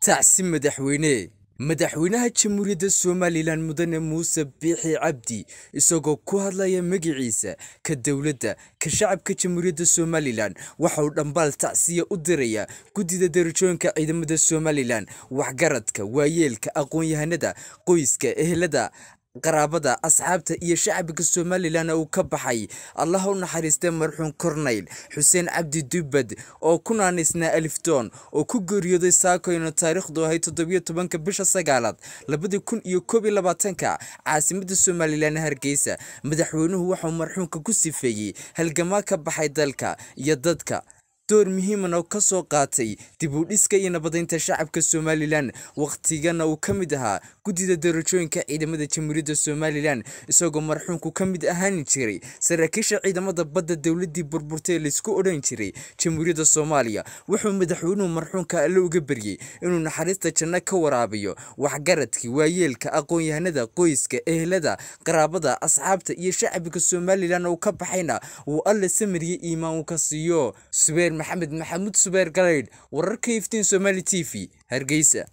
tacsi madaxweyne. Madaxweynaha jamhuuriyadda somalilan mudane muuse biixi cabdi isagoo ku hadlaya magiciisa ka dowladda ka shacabka jamhuuriyadda somalilan. Waxa uu dhambaal tacsiya u diraya guddida darajooyinka ciidamada somalilan waxgaradka waayeelka aqoon-yahanada qoyska ehelada qaraabada asxaabta iyo shacbiga somalilan uu ka baxay. Allah u naxariistay marxuum korneyl xuseen cabdi dubbad oo ku naanaysnaa alifdoon oo ku geeriyooday saakoyno taariikhdu ahayd toddobiyo tobanka bisha sagaalaad labadii kun iyo koob iyo labaatanka caasimada somalilan hargeysa. Madaxweynuhu waxauu marxuumka ku sifeeyey halgamaa ka baxay dalka iyo dadka. Door muhiiman oo ka soo qaatay dib u dhiska iyo nabadaynta shacabka somalilan. Wakhtigana uu ka mid ahaa guddida darajooyinka ciidamada jamhuuriyadda somalilan isagoo marxuumku ka mid ahaan jiray saraakiisha ciidamada badda dowladii burburtay ee laysku odhan jiray jamhuuriyadda soomaaliya. Wuxuu madaxweynuhu marxuumka alle uga baryey inuu naxariista janno ka waraabiyo waxgaradkii waayeelka aqoon-yahanada qoyska ehelada qaraabada asxaabta iyo shacbiga somalilan uu ka baxayna uu alle samiriye iimaan uu ka siiyo subeer maxamed maxamuud subeer galaydh wararka iftiin somali t v. Hargeysa